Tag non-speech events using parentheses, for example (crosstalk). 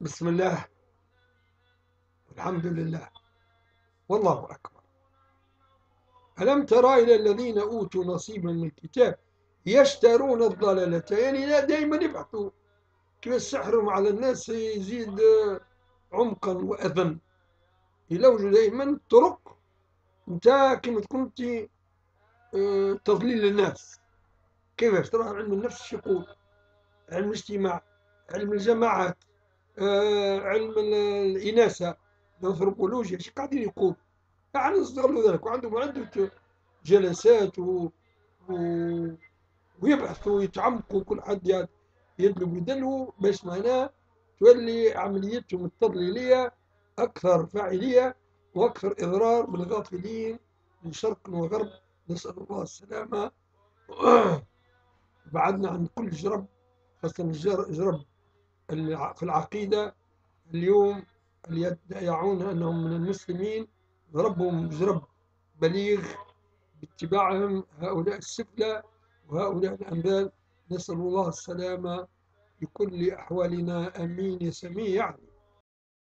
بسم الله. الحمد لله. والله أكبر. ألم ترى إلى الذين أوتوا نصيبا من الكتاب يشترون الضلالة يعني دائما يبحثوا كيف سحرهم على الناس يزيد عمقا وأذى. يلوجوا دائما طرق. نتا كما تكون آه، تضليل الناس. كيفاش ترى علم النفس يقول. علم الاجتماع علم الجماعات. علم الإناثة الأنثروبولوجيا إيش قاعدين يقول. يعني يستغلوا ذلك وعندهم عدة جلسات و... و... ويبحثوا ويتعمقوا كل حد يدلوا ويدلوا باش معناه تولي عمليتهم التضليلية أكثر فاعلية وأكثر إضرار بالغافلين من شرق وغرب نسأل الله السلامة. (clears throat) بعدنا عن كل جرب خاصة جرب. في العقيدة اليوم اللي يدعون أنهم من المسلمين ضربهم جرب بليغ باتباعهم هؤلاء السفلى وهؤلاء الأنبال نسأل الله السلامة في كل أحوالنا. أمين يا سميع